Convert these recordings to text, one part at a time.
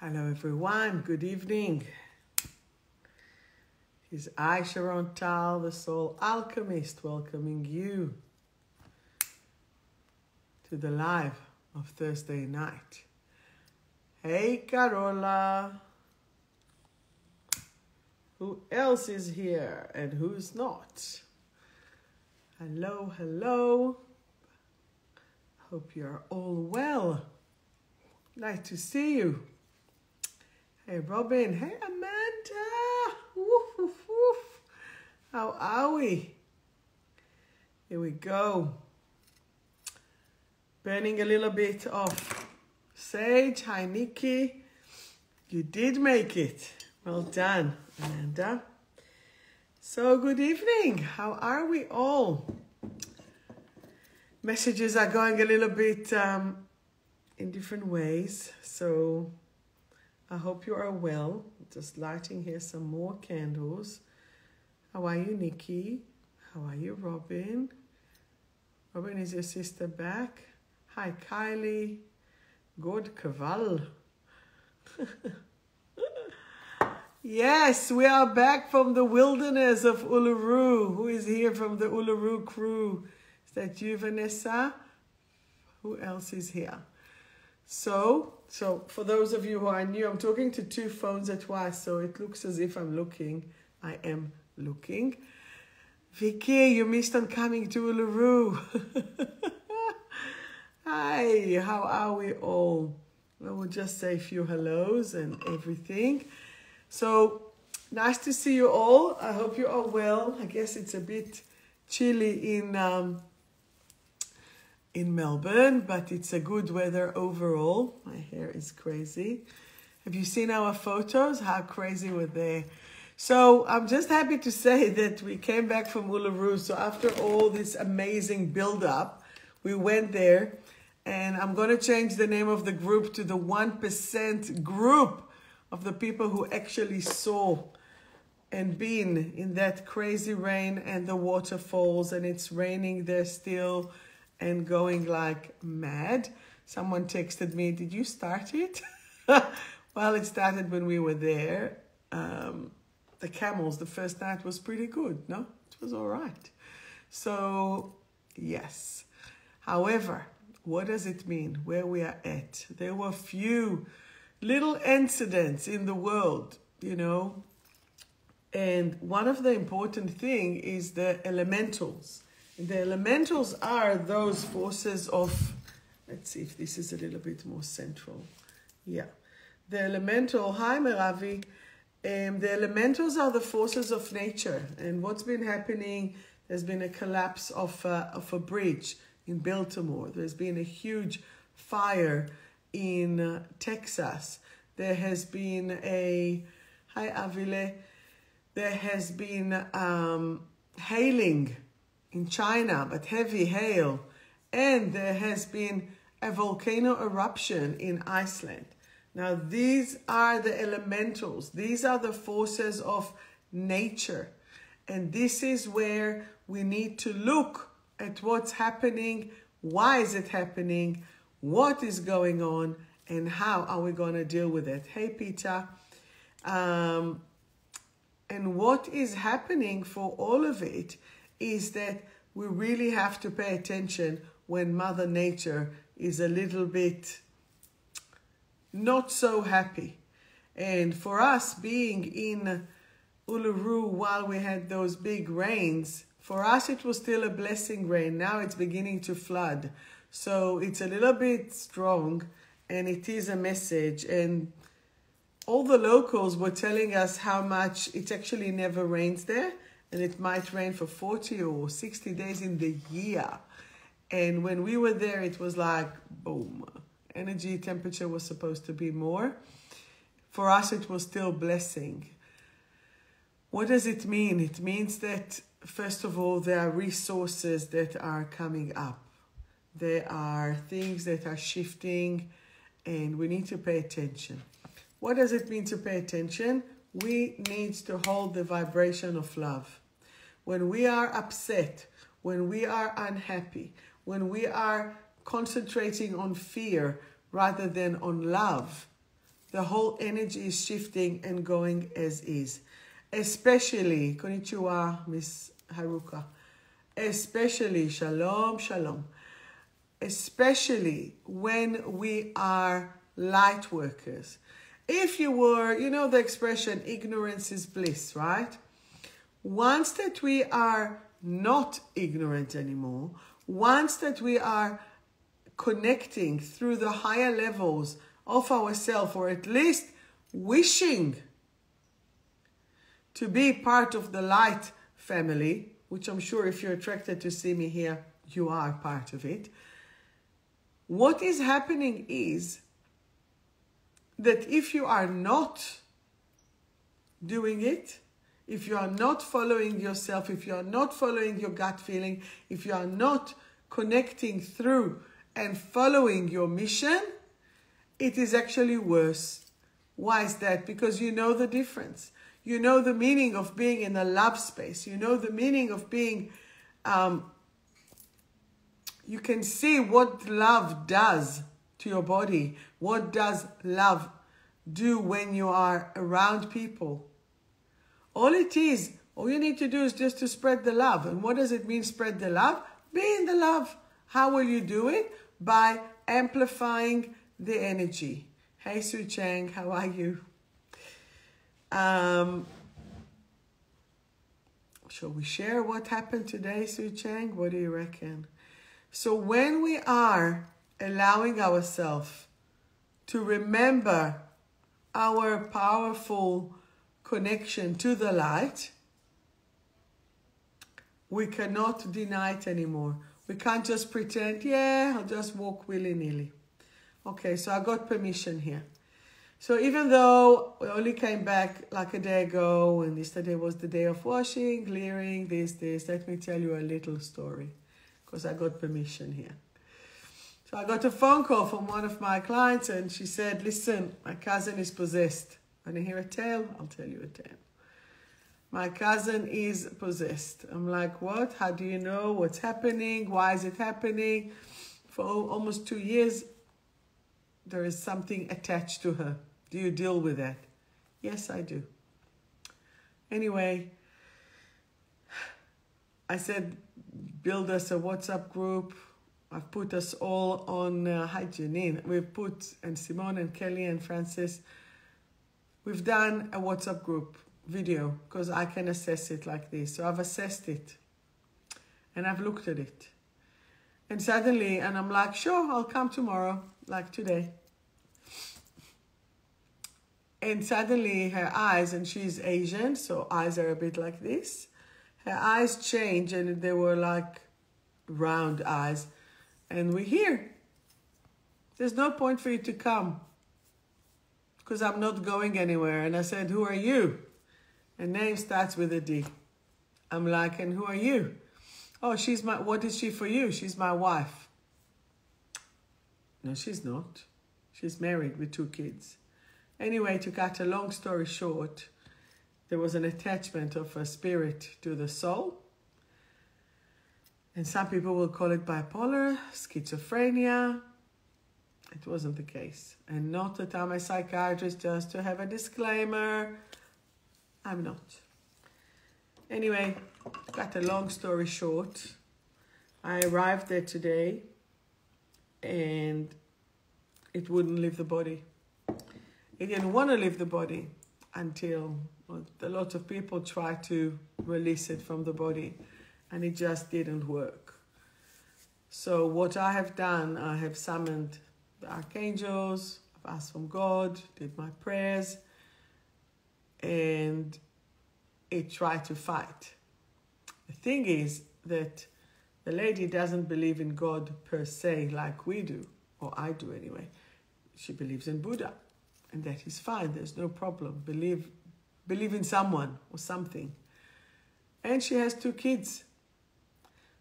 Hello, everyone. Good evening. Is I, Sharon Tal, the Soul Alchemist, welcoming you to the live of Thursday night. Hey, Carola. Who else is here and who's not? Hello, hello. Hope you're all well. Nice to see you. Hey, Robin. Hey, Amanda. Woof, woof, woof. How are we? Here we go. Burning a little bit of sage. Hi, Nikki. You did make it. Well done, Amanda. So, good evening. How are we all? Messages are going a little bit um, in different ways. So, I hope you are well. Just lighting here some more candles. How are you, Nikki? How are you, Robin? Robin, is your sister back? Hi, Kylie. Good Kaval. yes, we are back from the wilderness of Uluru. Who is here from the Uluru crew? Is that you, Vanessa? Who else is here? So, so for those of you who are new, I'm talking to two phones at once, so it looks as if I'm looking. I am looking. Vicky, you missed on coming to Uluru. Hi, how are we all? I will just say a few hellos and everything. So, nice to see you all. I hope you are well. I guess it's a bit chilly in um, in Melbourne, but it's a good weather overall. My hair is crazy. Have you seen our photos? How crazy were they? So I'm just happy to say that we came back from Uluru. So after all this amazing build-up, we went there and I'm going to change the name of the group to the 1% group of the people who actually saw and been in that crazy rain and the waterfalls and it's raining there still and going like mad. Someone texted me, Did you start it? well, it started when we were there. Um, the camels, the first night was pretty good, no? It was all right. So, yes. However, what does it mean where we are at? There were few little incidents in the world, you know, and one of the important thing is the elementals. The elementals are those forces of, let's see if this is a little bit more central. Yeah. The elemental, hi Meravi, um, the elementals are the forces of nature. And what's been happening, there's been a collapse of, uh, of a bridge in Baltimore. There's been a huge fire in uh, Texas. There has been a, hi Avile, there has been um, hailing in China, but heavy hail. And there has been a volcano eruption in Iceland. Now, these are the elementals. These are the forces of nature. And this is where we need to look at what's happening, why is it happening, what is going on, and how are we going to deal with it. Hey, Peter. Um, and what is happening for all of it is that we really have to pay attention when Mother Nature is a little bit not so happy. And for us being in Uluru while we had those big rains, for us it was still a blessing rain. Now it's beginning to flood. So it's a little bit strong and it is a message. And all the locals were telling us how much it actually never rains there and it might rain for 40 or 60 days in the year. And when we were there, it was like, boom, energy temperature was supposed to be more. For us, it was still blessing. What does it mean? It means that, first of all, there are resources that are coming up. There are things that are shifting, and we need to pay attention. What does it mean to pay attention? We need to hold the vibration of love. When we are upset, when we are unhappy, when we are concentrating on fear rather than on love, the whole energy is shifting and going as is. Especially, konnichiwa, Miss Haruka. Especially, shalom, shalom. Especially when we are light workers. If you were, you know the expression, ignorance is bliss, right? Once that we are not ignorant anymore, once that we are connecting through the higher levels of ourselves, or at least wishing to be part of the light family, which I'm sure if you're attracted to see me here, you are part of it. What is happening is that if you are not doing it, if you are not following yourself, if you are not following your gut feeling, if you are not connecting through and following your mission, it is actually worse. Why is that? Because you know the difference. You know the meaning of being in a love space. You know the meaning of being, um, you can see what love does to your body. What does love do when you are around people? All it is, all you need to do is just to spread the love. And what does it mean, spread the love? Be in the love. How will you do it? By amplifying the energy. Hey, Su Chang, how are you? Um, shall we share what happened today, Su Chang? What do you reckon? So when we are allowing ourselves to remember our powerful connection to the light, we cannot deny it anymore. We can't just pretend, yeah, I'll just walk willy-nilly. Okay, so I got permission here. So even though we only came back like a day ago and yesterday was the day of washing, clearing, this, this, let me tell you a little story because I got permission here. So I got a phone call from one of my clients and she said, listen, my cousin is possessed. When I hear a tale, I'll tell you a tale. My cousin is possessed. I'm like, what? How do you know? What's happening? Why is it happening? For almost two years, there is something attached to her. Do you deal with that? Yes, I do. Anyway, I said, build us a WhatsApp group. I've put us all on, uh, Janine, we've put, and Simone and Kelly and Francis, we've done a WhatsApp group video because I can assess it like this. So I've assessed it and I've looked at it. And suddenly, and I'm like, sure, I'll come tomorrow, like today. And suddenly her eyes, and she's Asian, so eyes are a bit like this. Her eyes change and they were like round eyes. And we're here. There's no point for you to come because I'm not going anywhere. And I said, Who are you? A name starts with a D. I'm like, And who are you? Oh, she's my, what is she for you? She's my wife. No, she's not. She's married with two kids. Anyway, to cut a long story short, there was an attachment of a spirit to the soul. And some people will call it bipolar, schizophrenia. It wasn't the case. And not that I'm a psychiatrist, just to have a disclaimer. I'm not. Anyway, cut a long story short. I arrived there today and it wouldn't leave the body. It didn't want to leave the body until a lot of people tried to release it from the body and it just didn't work. So what I have done, I have summoned the archangels, I've asked from God, did my prayers, and it tried to fight. The thing is that the lady doesn't believe in God per se like we do, or I do anyway. She believes in Buddha, and that is fine. There's no problem. Believe, believe in someone or something. And she has two kids.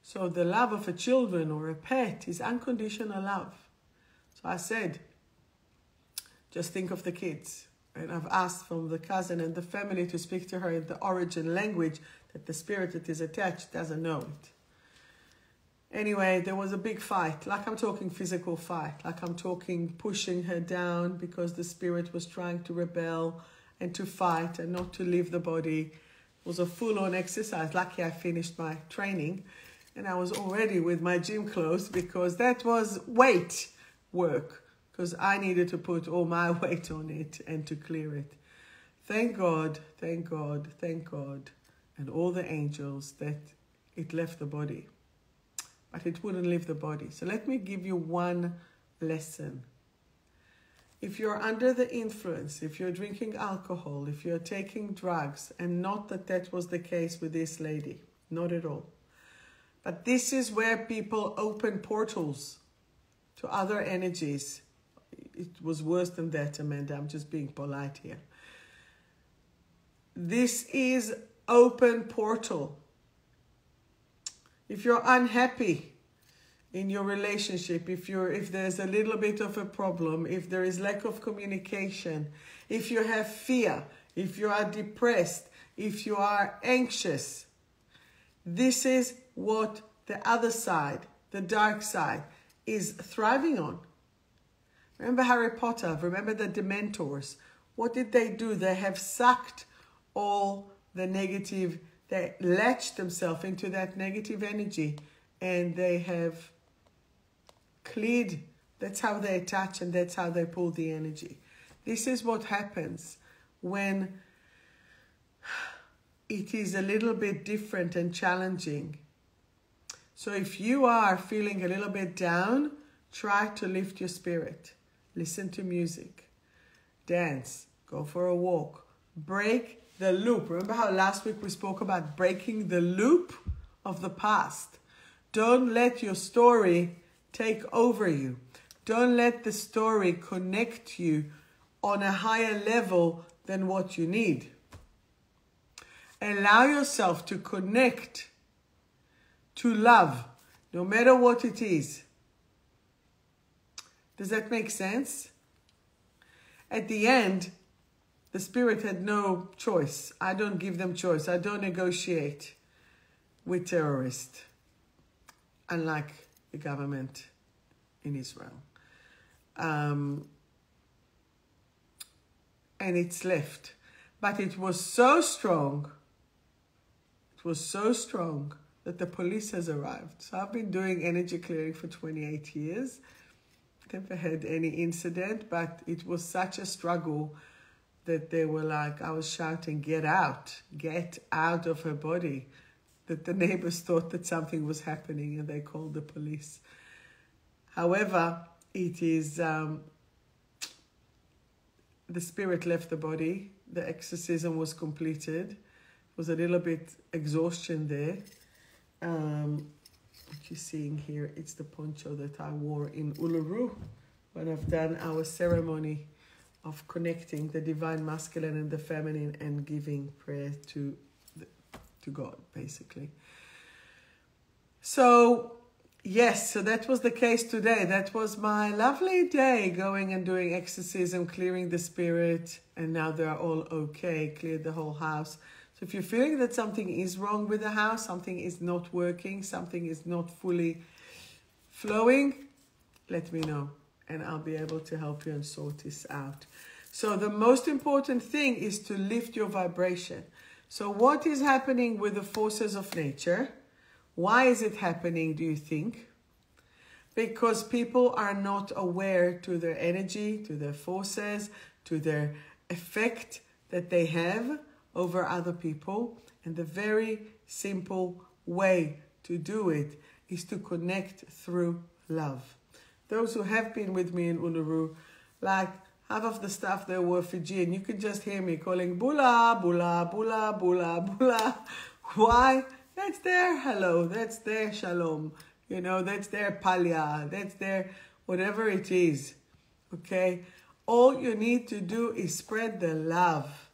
So the love of a children or a pet is unconditional love. So I said, just think of the kids. And I've asked from the cousin and the family to speak to her in the origin language that the spirit that is attached doesn't know it. anyway, there was a big fight. Like I'm talking physical fight. Like I'm talking pushing her down because the spirit was trying to rebel and to fight and not to leave the body. It was a full on exercise. Lucky I finished my training and I was already with my gym clothes because that was weight work because I needed to put all my weight on it and to clear it. Thank God, thank God, thank God, and all the angels that it left the body. But it wouldn't leave the body. So let me give you one lesson. If you're under the influence, if you're drinking alcohol, if you're taking drugs, and not that that was the case with this lady, not at all. But this is where people open portals to other energies. It was worse than that, Amanda. I'm just being polite here. This is open portal. If you're unhappy in your relationship, if you're if there's a little bit of a problem, if there is lack of communication, if you have fear, if you are depressed, if you are anxious, this is what the other side, the dark side, is thriving on. Remember Harry Potter, remember the Dementors. What did they do? They have sucked all the negative, they latched themselves into that negative energy and they have cleared. That's how they attach and that's how they pull the energy. This is what happens when it is a little bit different and challenging. So if you are feeling a little bit down, try to lift your spirit. Listen to music, dance, go for a walk, break the loop. Remember how last week we spoke about breaking the loop of the past? Don't let your story take over you. Don't let the story connect you on a higher level than what you need. Allow yourself to connect to love, no matter what it is. Does that make sense? At the end, the spirit had no choice. I don't give them choice. I don't negotiate with terrorists, unlike the government in Israel. Um, and it's left. But it was so strong, it was so strong that the police has arrived. So I've been doing energy clearing for 28 years. Never had any incident, but it was such a struggle that they were like, I was shouting, get out, get out of her body. That the neighbors thought that something was happening and they called the police. However, it is um, the spirit left the body, the exorcism was completed. Was a little bit exhaustion there. Um, what you're seeing here, it's the poncho that I wore in Uluru when I've done our ceremony of connecting the divine masculine and the feminine and giving prayer to to God basically. So yes, so that was the case today. That was my lovely day going and doing exorcism, clearing the spirit, and now they're all okay, cleared the whole house. So if you're feeling that something is wrong with the house, something is not working, something is not fully flowing, let me know and I'll be able to help you and sort this out. So the most important thing is to lift your vibration. So what is happening with the forces of nature? Why is it happening, do you think? Because people are not aware to their energy, to their forces, to their effect that they have over other people. And the very simple way to do it is to connect through love those who have been with me in Uluru, like half of the staff there were Fijian. You could just hear me calling bula, bula, bula, bula, bula. Why? That's their hello. That's their shalom. You know, that's their palya. That's their whatever it is. Okay? All you need to do is spread the love.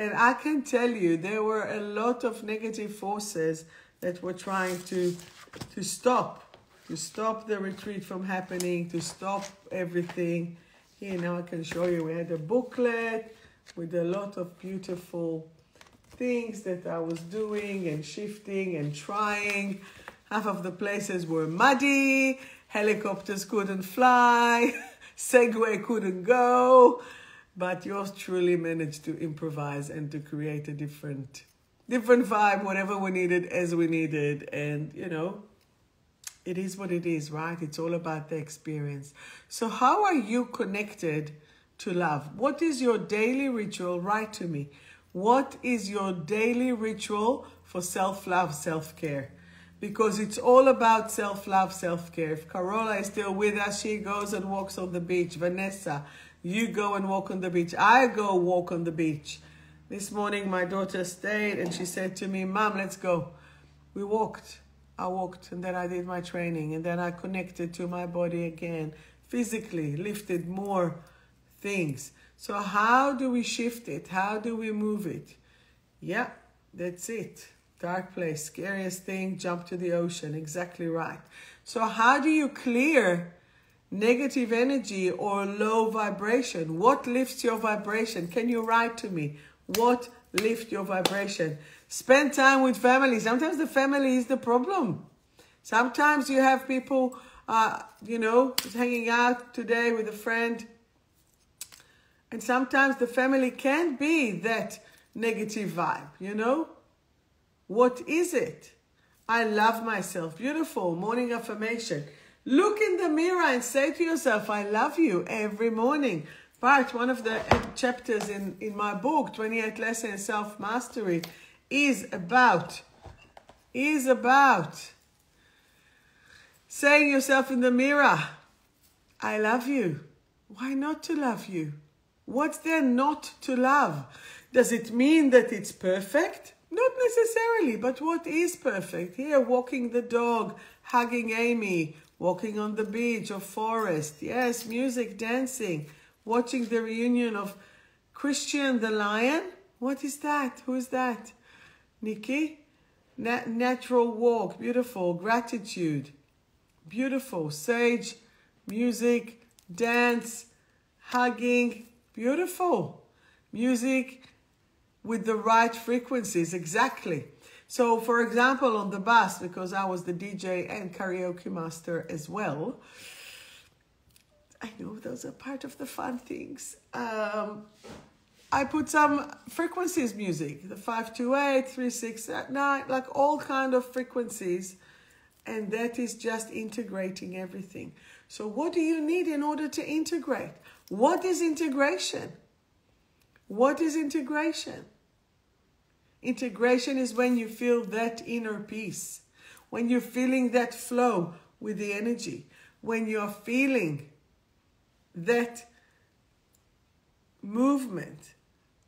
And I can tell you, there were a lot of negative forces that were trying to, to stop to stop the retreat from happening, to stop everything. Here now I can show you, we had a booklet with a lot of beautiful things that I was doing and shifting and trying. Half of the places were muddy, helicopters couldn't fly, Segway couldn't go, but yours truly managed to improvise and to create a different different vibe, whatever we needed as we needed. And you know, it is what it is, right? It's all about the experience. So how are you connected to love? What is your daily ritual? Write to me. What is your daily ritual for self-love, self-care? because it's all about self-love, self-care. If Carola is still with us, she goes and walks on the beach. Vanessa, you go and walk on the beach. I go walk on the beach. This morning, my daughter stayed and she said to me, Mom, let's go. We walked. I walked and then I did my training and then I connected to my body again, physically lifted more things. So how do we shift it? How do we move it? Yeah, that's it. Dark place, scariest thing, jump to the ocean. Exactly right. So how do you clear negative energy or low vibration? What lifts your vibration? Can you write to me? What lifts your vibration? Spend time with family. Sometimes the family is the problem. Sometimes you have people, uh, you know, hanging out today with a friend. And sometimes the family can be that negative vibe, you know? What is it? I love myself. Beautiful. Morning affirmation. Look in the mirror and say to yourself, I love you every morning. Part one of the uh, chapters in, in my book, 28 Lessons in Self-Mastery, is about, is about saying yourself in the mirror, I love you. Why not to love you? What's there not to love? Does it mean that it's perfect? Not necessarily, but what is perfect? Here, walking the dog, hugging Amy, walking on the beach or forest. Yes, music, dancing, watching the reunion of Christian the lion. What is that? Who is that? Nikki? Na natural walk, beautiful. Gratitude, beautiful. Sage, music, dance, hugging, beautiful. Music, with the right frequencies, exactly. So, for example, on the bus, because I was the DJ and karaoke master as well, I know those are part of the fun things. Um, I put some frequencies music, the 528, 369, like all kind of frequencies. And that is just integrating everything. So what do you need in order to integrate? What is integration? What is integration? Integration is when you feel that inner peace, when you're feeling that flow with the energy, when you're feeling that movement,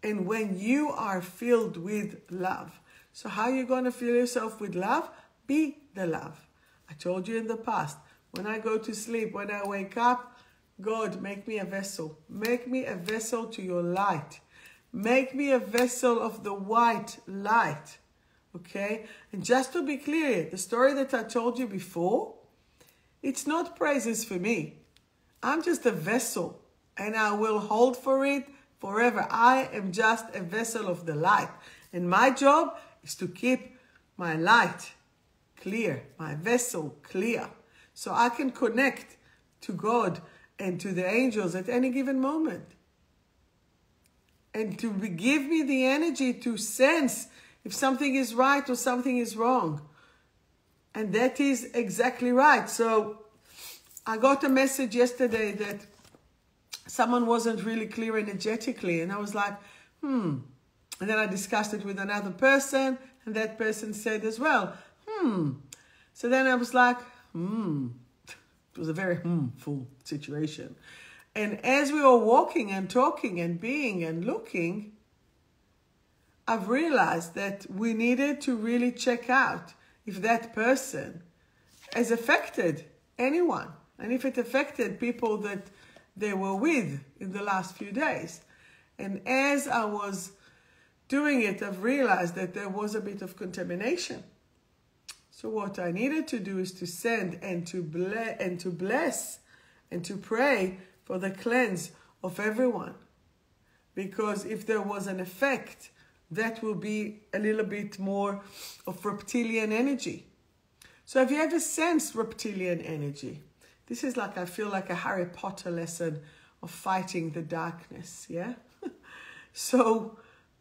and when you are filled with love. So how are you going to fill yourself with love? Be the love. I told you in the past, when I go to sleep, when I wake up, God, make me a vessel. Make me a vessel to your light. Make me a vessel of the white light. Okay? And just to be clear, the story that I told you before, it's not praises for me. I'm just a vessel and I will hold for it forever. I am just a vessel of the light. And my job is to keep my light clear, my vessel clear, so I can connect to God and to the angels at any given moment and to give me the energy to sense if something is right or something is wrong. And that is exactly right. So I got a message yesterday that someone wasn't really clear energetically. And I was like, hmm. And then I discussed it with another person. And that person said as well, hmm. So then I was like, hmm. It was a very hmm full situation. And as we were walking and talking and being and looking, I've realized that we needed to really check out if that person has affected anyone and if it affected people that they were with in the last few days. And as I was doing it, I've realized that there was a bit of contamination. So what I needed to do is to send and to bless and to bless and to pray for the cleanse of everyone. Because if there was an effect, that will be a little bit more of reptilian energy. So have you ever sensed reptilian energy? This is like, I feel like a Harry Potter lesson of fighting the darkness, yeah? so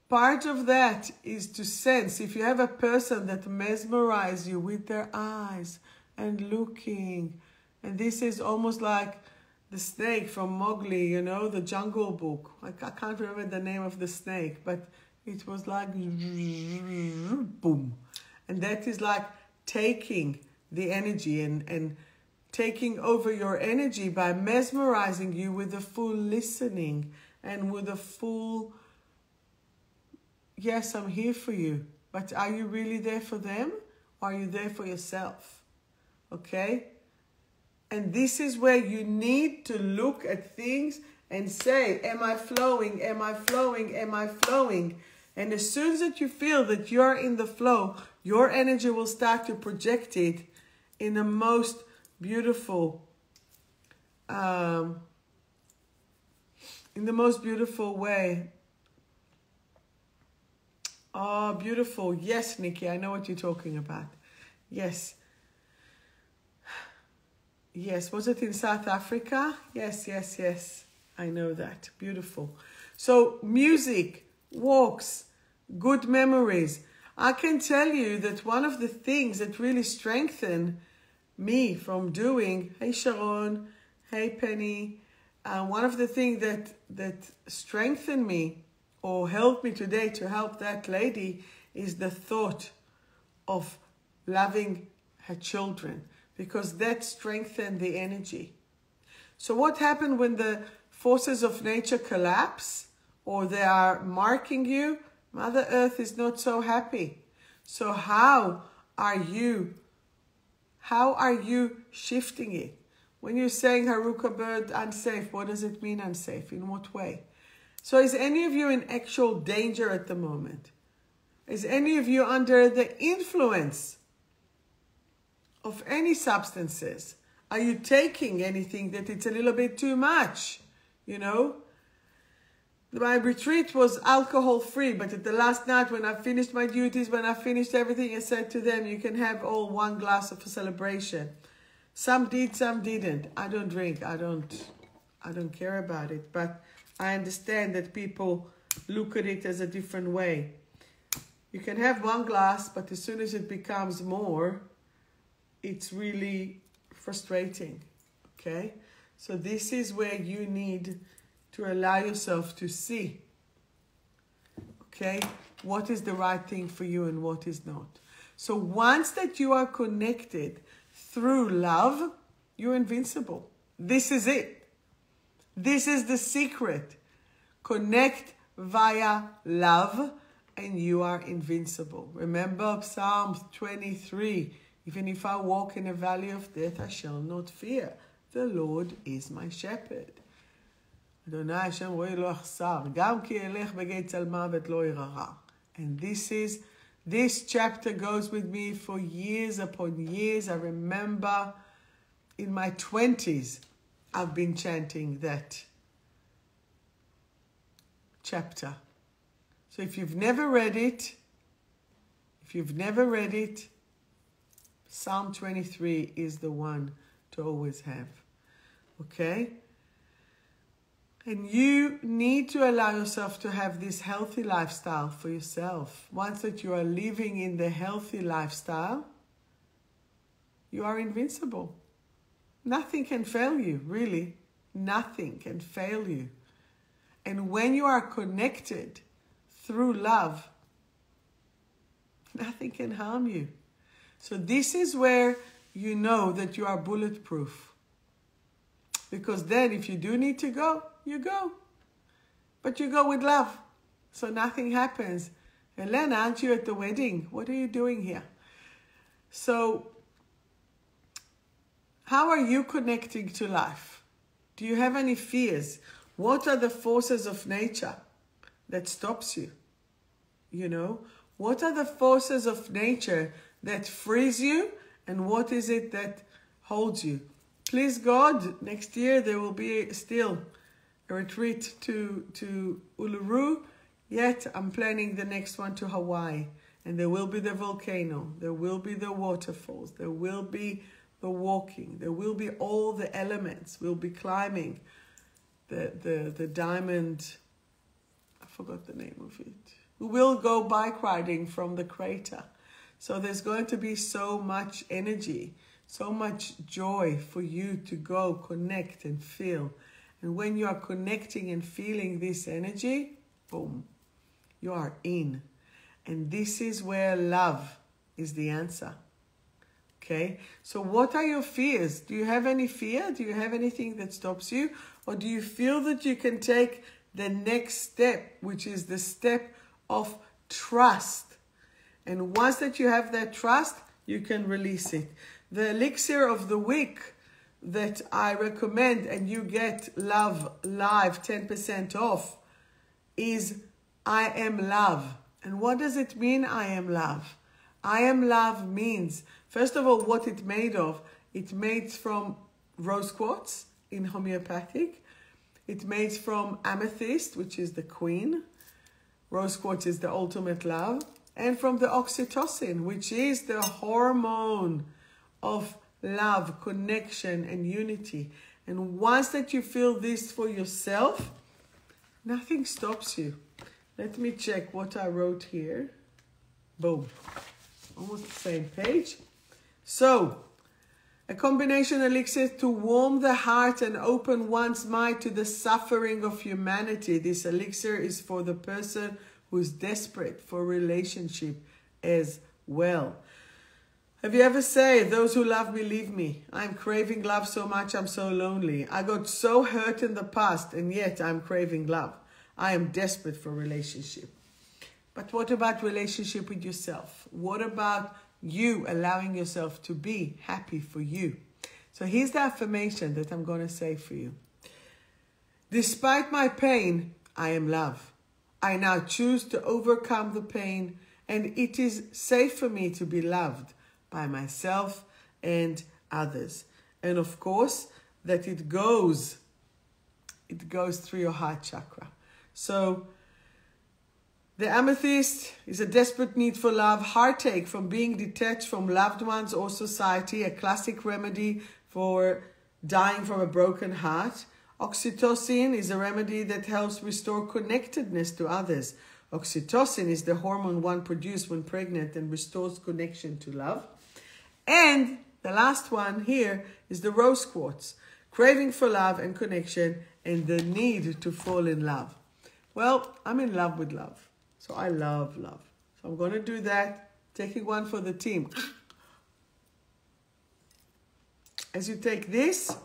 part of that is to sense, if you have a person that mesmerize you with their eyes and looking, and this is almost like the snake from Mowgli, you know, the Jungle Book. I can't remember the name of the snake, but it was like boom. And that is like taking the energy and, and taking over your energy by mesmerizing you with a full listening and with a full, yes, I'm here for you. But are you really there for them? Or are you there for yourself? Okay? And this is where you need to look at things and say, Am I flowing? Am I flowing? Am I flowing? And as soon as you feel that you're in the flow, your energy will start to project it in the most beautiful, um, in the most beautiful way. Oh, beautiful. Yes, Nikki, I know what you're talking about. Yes. Yes, was it in South Africa? Yes, yes, yes. I know that. Beautiful. So, music, walks, good memories. I can tell you that one of the things that really strengthen me from doing, hey Sharon, hey Penny, uh, one of the things that, that strengthened me or helped me today to help that lady is the thought of loving her children because that strengthened the energy. So what happened when the forces of nature collapse or they are marking you? Mother Earth is not so happy. So how are you, how are you shifting it? When you're saying Haruka bird unsafe, what does it mean unsafe? In what way? So is any of you in actual danger at the moment? Is any of you under the influence of any substances? Are you taking anything that it's a little bit too much? You know? My retreat was alcohol free, but at the last night when I finished my duties, when I finished everything, I said to them, you can have all one glass of a celebration. Some did, some didn't. I don't drink. I don't, I don't care about it. But I understand that people look at it as a different way. You can have one glass, but as soon as it becomes more, it's really frustrating. Okay? So this is where you need to allow yourself to see, okay, what is the right thing for you and what is not. So once that you are connected through love, you're invincible. This is it. This is the secret. Connect via love and you are invincible. Remember Psalm 23 even if I walk in a valley of death, I shall not fear. The Lord is my shepherd. אדוני השם רואי לא אחסר, גם כי אלך בגיא צל מוות לא ירא And this is, this chapter goes with me for years upon years. I remember in my 20s, I've been chanting that chapter. So if you've never read it, if you've never read it, Psalm 23 is the one to always have. Okay? And you need to allow yourself to have this healthy lifestyle for yourself. Once that you are living in the healthy lifestyle, you are invincible. Nothing can fail you, really. Nothing can fail you. And when you are connected through love, nothing can harm you. So this is where you know that you are bulletproof. Because then if you do need to go, you go. But you go with love. So nothing happens. Elena, aren't you at the wedding? What are you doing here? So how are you connecting to life? Do you have any fears? What are the forces of nature that stops you? You know, what are the forces of nature that frees you and what is it that holds you. Please God, next year there will be still a retreat to, to Uluru, yet I'm planning the next one to Hawaii. And there will be the volcano, there will be the waterfalls, there will be the walking, there will be all the elements. We'll be climbing the, the, the diamond, I forgot the name of it. We will go bike riding from the crater. So there's going to be so much energy, so much joy for you to go connect and feel. And when you are connecting and feeling this energy, boom, you are in. And this is where love is the answer. Okay, so what are your fears? Do you have any fear? Do you have anything that stops you? Or do you feel that you can take the next step, which is the step of trust? And once that you have that trust, you can release it. The elixir of the week that I recommend, and you get Love Live 10% off, is I am love. And what does it mean, I am love? I am love means, first of all, what it made of. It made from rose quartz in homeopathic. It made from amethyst, which is the queen. Rose quartz is the ultimate love. And from the oxytocin, which is the hormone of love, connection, and unity. And once that you feel this for yourself, nothing stops you. Let me check what I wrote here. Boom. Almost the same page. So, a combination elixir to warm the heart and open one's mind to the suffering of humanity. This elixir is for the person who is desperate for relationship as well. Have you ever said, those who love me leave me? I'm craving love so much, I'm so lonely. I got so hurt in the past and yet I'm craving love. I am desperate for relationship. But what about relationship with yourself? What about you allowing yourself to be happy for you? So here's the affirmation that I'm going to say for you. Despite my pain, I am love. I now choose to overcome the pain and it is safe for me to be loved by myself and others. And of course, that it goes, it goes through your heart chakra. So the amethyst is a desperate need for love, heartache from being detached from loved ones or society, a classic remedy for dying from a broken heart. Oxytocin is a remedy that helps restore connectedness to others. Oxytocin is the hormone one produces when pregnant and restores connection to love. And the last one here is the rose quartz, craving for love and connection and the need to fall in love. Well, I'm in love with love. So I love love. So I'm going to do that, taking one for the team. As you take this,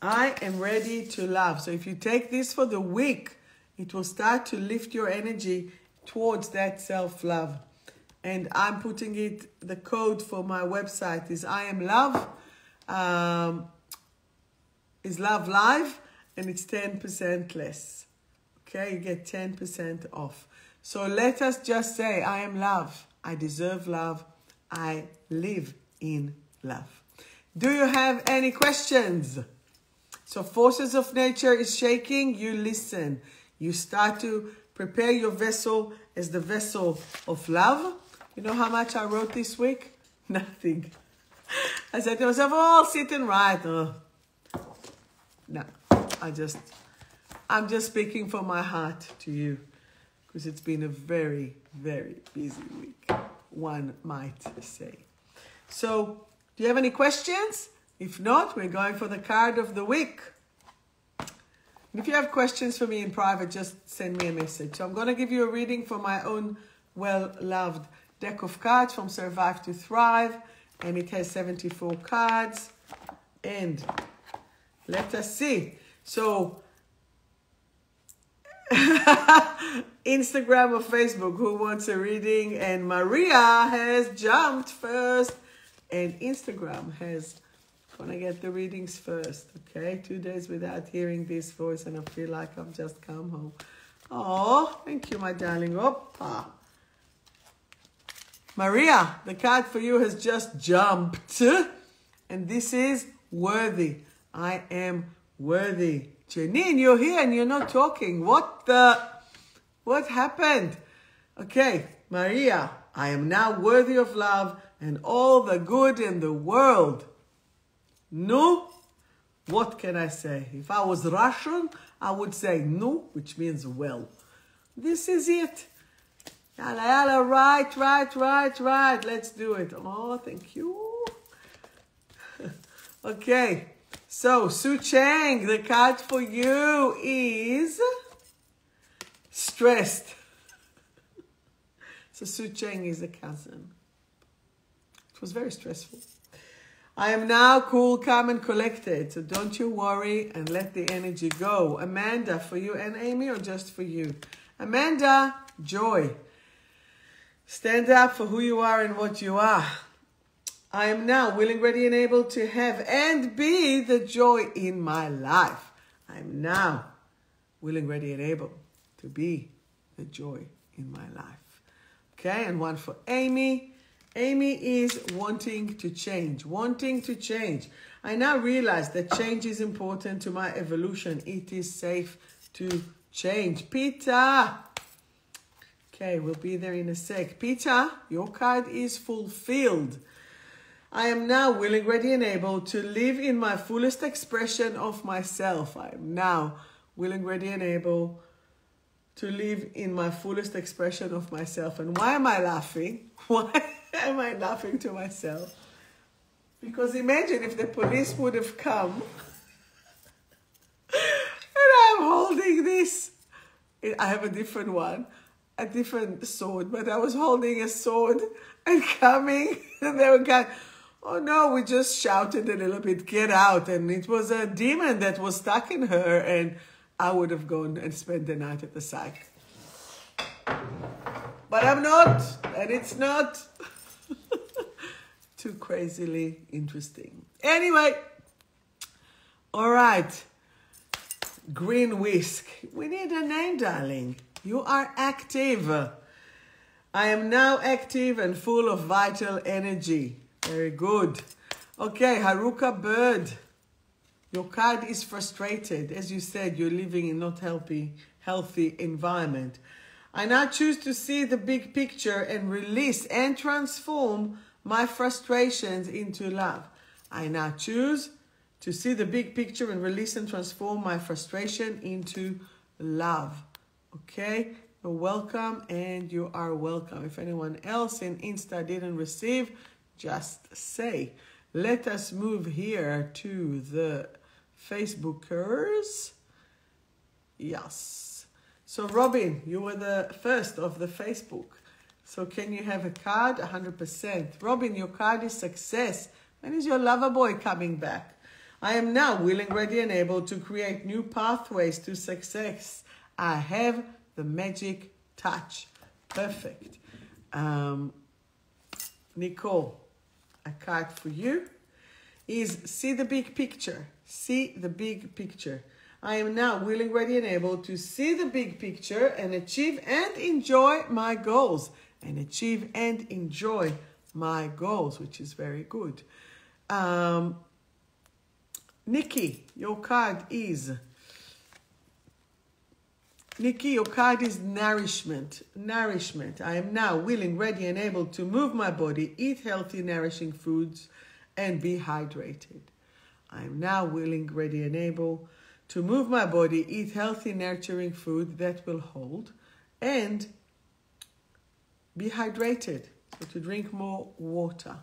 I am ready to love. So if you take this for the week, it will start to lift your energy towards that self-love. And I'm putting it, the code for my website is I am love, um, is love live and it's 10% less. Okay, you get 10% off. So let us just say, I am love. I deserve love. I live in love. Do you have any questions? So forces of nature is shaking. You listen. You start to prepare your vessel as the vessel of love. You know how much I wrote this week? Nothing. I said to myself, oh, I'll sit and write. Oh. No. I just, I'm just speaking from my heart to you because it's been a very, very busy week, one might say. So, do you have any questions? If not, we're going for the card of the week. If you have questions for me in private, just send me a message. So I'm going to give you a reading for my own well-loved deck of cards from Survive to Thrive. And it has 74 cards. And let us see. So, Instagram or Facebook, who wants a reading? And Maria has jumped first. And Instagram has, gonna get the readings first, okay? Two days without hearing this voice and I feel like I've just come home. Oh, thank you, my darling. Opa. Maria, the card for you has just jumped. And this is worthy. I am worthy. Janine, you're here and you're not talking. What the? What happened? Okay, Maria, I am now worthy of love and all the good in the world. No, what can I say? If I was Russian, I would say no, which means well. This is it. Yalla, right, right, right, right. Let's do it. Oh, thank you. okay, so Su Cheng, the card for you is stressed. so Su Cheng is a cousin. It was very stressful. I am now cool, calm, and collected. So don't you worry and let the energy go. Amanda, for you and Amy, or just for you? Amanda, joy. Stand up for who you are and what you are. I am now willing, ready, and able to have and be the joy in my life. I am now willing, ready, and able to be the joy in my life. Okay, and one for Amy. Amy is wanting to change, wanting to change. I now realize that change is important to my evolution. It is safe to change. Peter. Okay, we'll be there in a sec. Peter, your card is fulfilled. I am now willing, ready, and able to live in my fullest expression of myself. I am now willing, ready, and able to live in my fullest expression of myself. And why am I laughing? Why am I laughing to myself? Because imagine if the police would have come and I'm holding this. I have a different one, a different sword, but I was holding a sword and coming, and they were going, oh no, we just shouted a little bit, get out. And it was a demon that was stuck in her, and I would have gone and spent the night at the psych. But I'm not, and it's not too crazily interesting. Anyway, all right. Green Whisk. We need a name, darling. You are active. I am now active and full of vital energy. Very good. Okay, Haruka Bird. Your card is frustrated. As you said, you're living in not healthy, healthy environment. I now choose to see the big picture and release and transform my frustrations into love. I now choose to see the big picture and release and transform my frustration into love. Okay? You're welcome and you are welcome. If anyone else in Insta didn't receive, just say. Let us move here to the Facebookers. Yes. So, Robin, you were the first of the Facebook. So, can you have a card? 100%. Robin, your card is success. When is your lover boy coming back? I am now willing, ready, and able to create new pathways to success. I have the magic touch. Perfect. Um, Nicole, a card for you is see the big picture. See the big picture. I am now willing, ready, and able to see the big picture and achieve and enjoy my goals. And achieve and enjoy my goals, which is very good. Um, Nikki, your card is Nikki, your card is nourishment. Nourishment. I am now willing, ready, and able to move my body, eat healthy, nourishing foods, and be hydrated. I am now willing, ready, and able to move my body, eat healthy, nurturing food that will hold, and be hydrated. So to drink more water.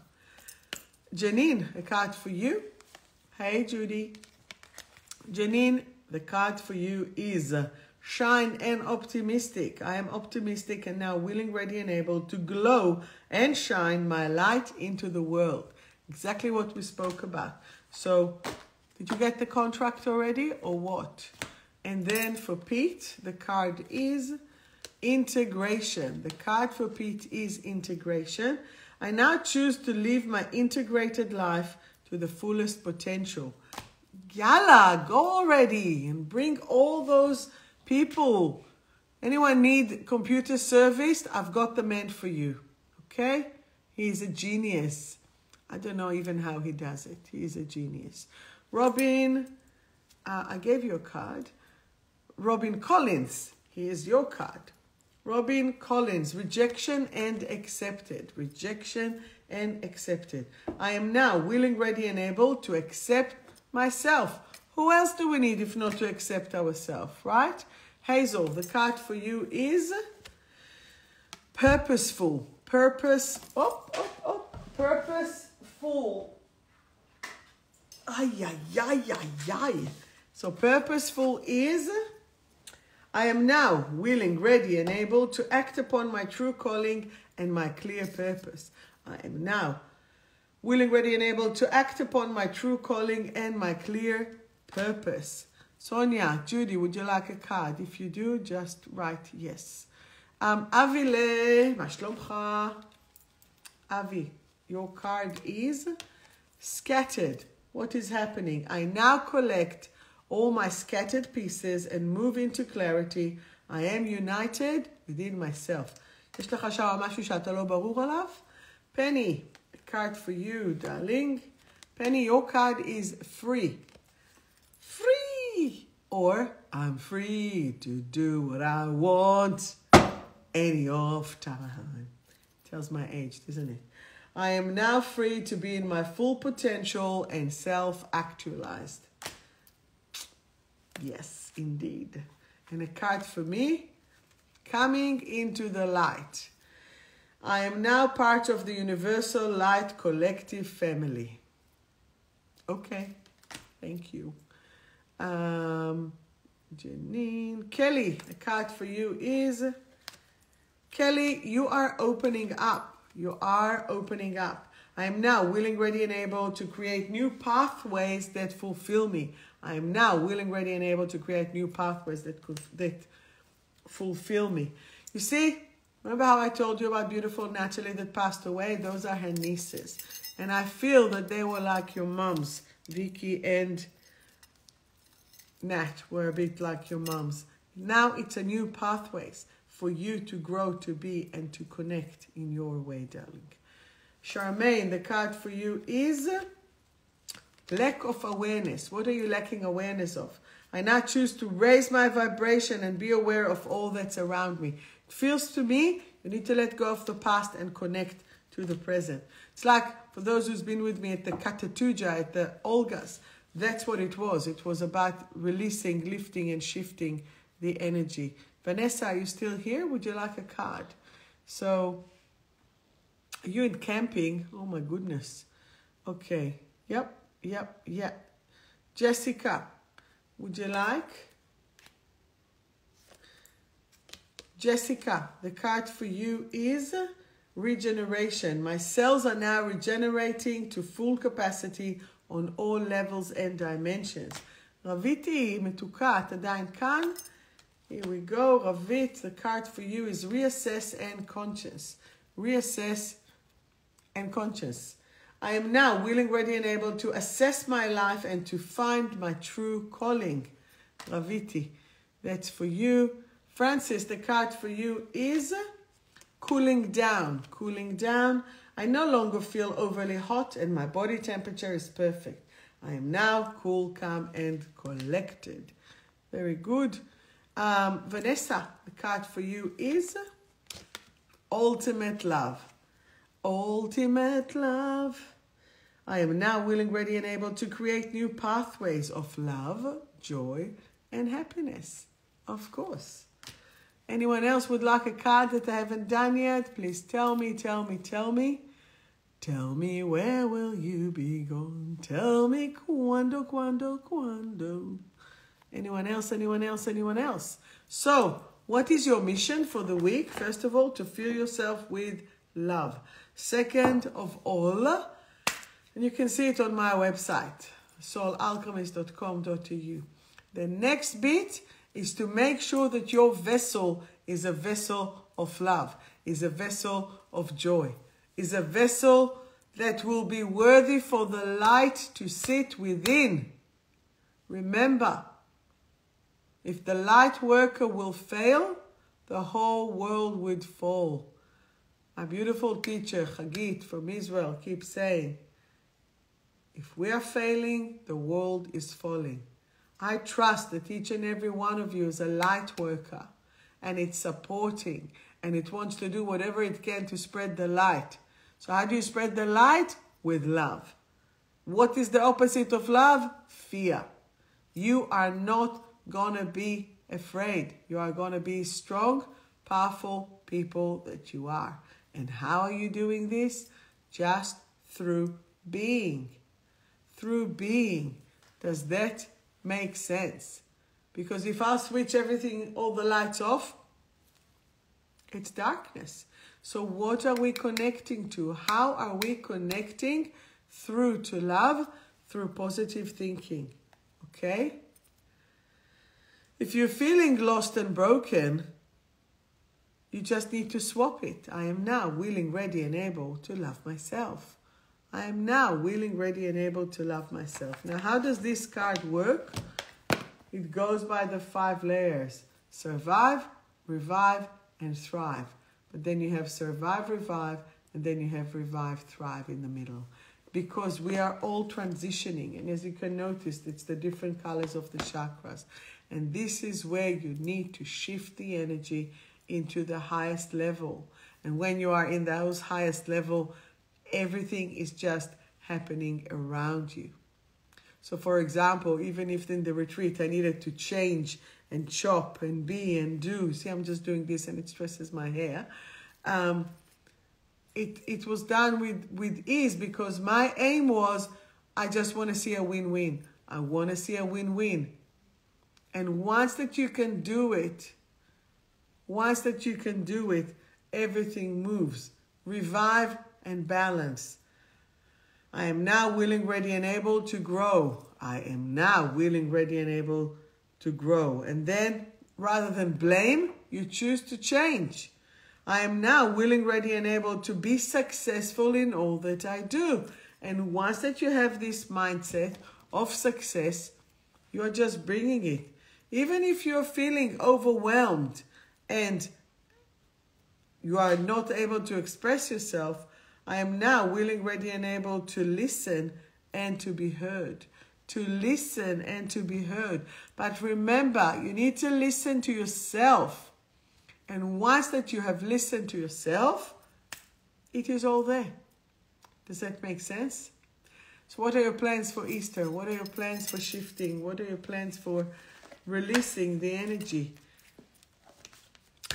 Janine, a card for you. Hey, Judy. Janine, the card for you is uh, shine and optimistic. I am optimistic and now willing, ready, and able to glow and shine my light into the world. Exactly what we spoke about. So, did you get the contract already or what? And then for Pete, the card is integration. The card for Pete is integration. I now choose to live my integrated life to the fullest potential. Yalla, go already and bring all those people. Anyone need computer service? I've got the man for you. Okay? He's a genius. I don't know even how he does it. He's a genius. Robin, uh, I gave you a card. Robin Collins, here's your card. Robin Collins, rejection and accepted. Rejection and accepted. I am now willing, ready, and able to accept myself. Who else do we need if not to accept ourselves, right? Hazel, the card for you is purposeful. Purpose, oh, oh, oh, purposeful. Ay, ay, ay, ay, ay. So purposeful is I am now willing, ready, and able to act upon my true calling and my clear purpose. I am now willing, ready, and able to act upon my true calling and my clear purpose. Sonia, Judy, would you like a card? If you do, just write yes. Um, Avile, מה Avi, your card is scattered. What is happening? I now collect all my scattered pieces and move into clarity. I am united within myself. יש לך שם משהו שאתה לא ברור עליו? Penny, a card for you, darling. Penny, your card is free. Free! Or, I'm free to do what I want any of time. Tells my age, doesn't it? I am now free to be in my full potential and self-actualized. Yes, indeed. And a card for me, coming into the light. I am now part of the Universal Light Collective family. Okay, thank you. Um, Janine, Kelly, a card for you is Kelly, you are opening up. You are opening up. I am now willing, ready, and able to create new pathways that fulfill me. I am now willing, ready, and able to create new pathways that, could, that fulfill me. You see, Remember how I told you about beautiful Natalie that passed away? Those are her nieces. And I feel that they were like your moms. Vicky and Nat were a bit like your moms. Now it's a new pathways for you to grow, to be, and to connect in your way, darling. Charmaine, the card for you is lack of awareness. What are you lacking awareness of? I now choose to raise my vibration and be aware of all that's around me. It feels to me you need to let go of the past and connect to the present. It's like for those who's been with me at the Kata Tjuta, at the Olgas, that's what it was. It was about releasing, lifting, and shifting the energy. Vanessa, are you still here? Would you like a card? So, are you in camping? Oh my goodness. Okay. Yep, yep, yep. Jessica, would you like? Jessica, the card for you is regeneration. My cells are now regenerating to full capacity on all levels and dimensions. Raviti, מתוקה, את עדיין Here we go, Ravit, the card for you is reassess and conscious. Reassess and conscious. I am now willing, ready, and able to assess my life and to find my true calling. Raviti, that's for you. Francis, the card for you is cooling down. Cooling down. I no longer feel overly hot and my body temperature is perfect. I am now cool, calm, and collected. Very good. Um, Vanessa, the card for you is ultimate love. Ultimate love. I am now willing, ready, and able to create new pathways of love, joy, and happiness. Of course. Anyone else would like a card that I haven't done yet? Please tell me, tell me, tell me. Tell me where will you be gone? Tell me quando, quando, quando. Anyone else, anyone else, anyone else? So, what is your mission for the week? First of all, to fill yourself with love. Second of all, and you can see it on my website, soulalchemist.com.au. The next bit is to make sure that your vessel is a vessel of love, is a vessel of joy, is a vessel that will be worthy for the light to sit within. Remember, if the light worker will fail, the whole world would fall. My beautiful teacher, Hagit from Israel, keeps saying, if we are failing, the world is falling. I trust that each and every one of you is a light worker, and it's supporting and it wants to do whatever it can to spread the light. So, how do you spread the light? With love. What is the opposite of love? Fear. You are not gonna be afraid. You are gonna be strong, powerful people that you are. And how are you doing this? Just through being. Through being. Does that make sense? Because if I switch everything, all the lights off, it's darkness. So, what are we connecting to? How are we connecting through to love, through positive thinking? Okay? If you're feeling lost and broken, you just need to swap it. I am now willing, ready, and able to love myself. I am now willing, ready, and able to love myself. Now, how does this card work? It goes by the five layers survive, revive, and thrive. But then you have survive, revive, and then you have revive, thrive in the middle. Because we are all transitioning. And as you can notice, it's the different colors of the chakras. And this is where you need to shift the energy into the highest level. And when you are in those highest level, everything is just happening around you. So, for example, even if in the retreat I needed to change and chop and be and do, see, I'm just doing this and it stresses my hair. Um, it, it was done with, with ease because my aim was I just want to see a win win. I want to see a win win. And once that you can do it, once that you can do it, everything moves. Revive and balance. I am now willing, ready, and able to grow. I am now willing, ready, and able to grow. And then, rather than blame, you choose to change. I am now willing, ready, and able to be successful in all that I do. And once that you have this mindset of success, you are just bringing it. Even if you're feeling overwhelmed and you are not able to express yourself, I am now willing, ready, and able to listen and to be heard. To listen and to be heard. But remember, you need to listen to yourself. And once that you have listened to yourself, it is all there. Does that make sense? So, what are your plans for Easter? What are your plans for shifting? What are your plans for releasing the energy?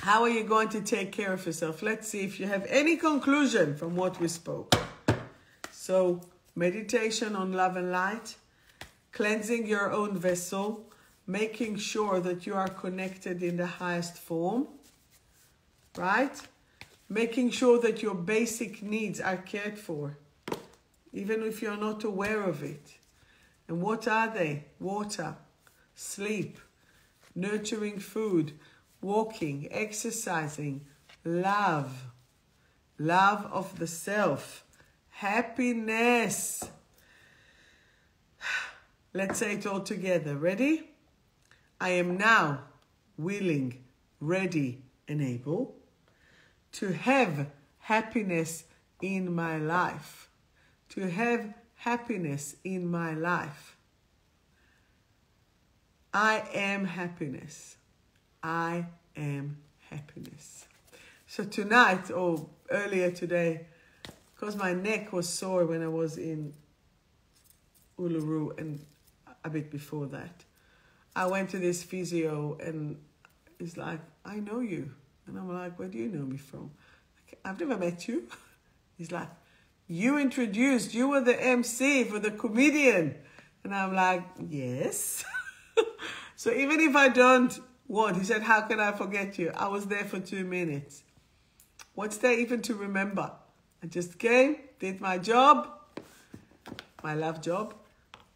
How are you going to take care of yourself? Let's see if you have any conclusion from what we spoke. So, meditation on love and light, cleansing your own vessel, making sure that you are connected in the highest form, right? Making sure that your basic needs are cared for, even if you're not aware of it. And what are they? Water, sleep, nurturing food, walking, exercising, love, love of the self, happiness. Let's say it all together. Ready? I am now willing, ready, and able to have happiness in my life. To have happiness in my life. I am happiness. I am happiness. So tonight, or earlier today, because my neck was sore when I was in Uluru and a bit before that, I went to this physio and he's like, I know you. And I'm like, where do you know me from? I've never met you. He's like, you introduced, you were the MC for the comedian. And I'm like, yes. so even if I don't want, He said, How can I forget you? I was there for two minutes. What's there even to remember? I just came, did my job, my love job,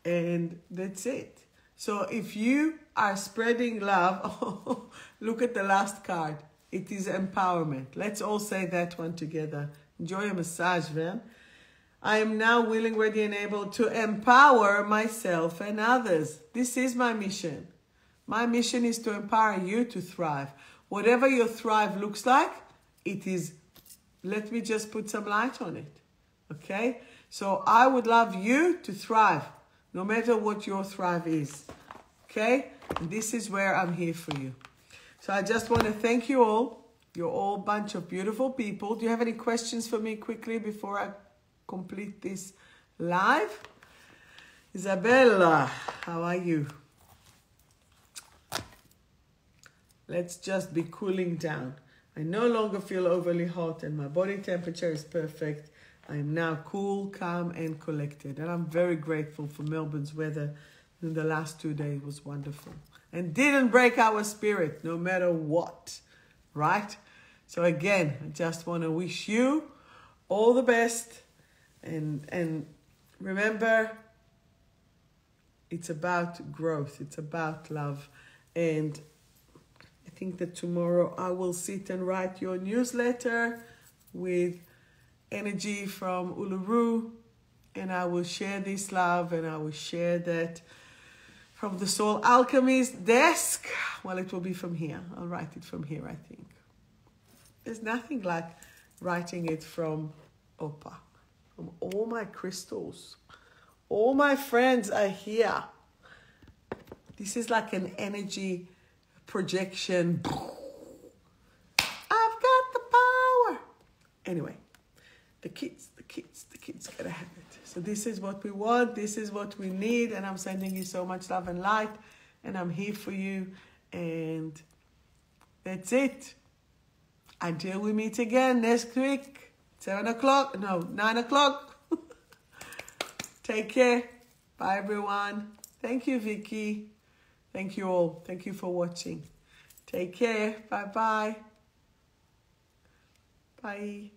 and that's it. So if you are spreading love, look at the last card. It is empowerment. Let's all say that one together. Enjoy a massage, man. I am now willing, ready, and able to empower myself and others. This is my mission. My mission is to empower you to thrive. Whatever your thrive looks like, it is, let me just put some light on it. Okay? So I would love you to thrive, no matter what your thrive is. Okay? And this is where I'm here for you. So I just want to thank you all. You're all a bunch of beautiful people. Do you have any questions for me quickly before I complete this live? Isabella, how are you? Let's just be cooling down. I no longer feel overly hot and my body temperature is perfect. I am now cool, calm, and collected. And I'm very grateful for Melbourne's weather in the last two days was wonderful. And didn't break our spirit no matter what. Right? So again, I just want to wish you all the best. And and remember it's about growth, it's about love. And I think that tomorrow I will sit and write your newsletter with energy from Uluru and I will share this love and I will share that from the Soul Alchemist desk. Well, it will be from here. I'll write it from here, I think. There's nothing like writing it from Opa, from all my crystals. All my friends are here. This is like an energy projection. I've got the power. Anyway, the kids, the kids, the kids gotta have it. So this is what we want, this is what we need, and I'm sending you so much love and light, and I'm here for you, and that's it. Until we meet again next week, seven o'clock, no, nine o'clock. Take care. Bye everyone. Thank you, Vicky. Thank you all. Thank you for watching. Take care. Bye-bye. Bye.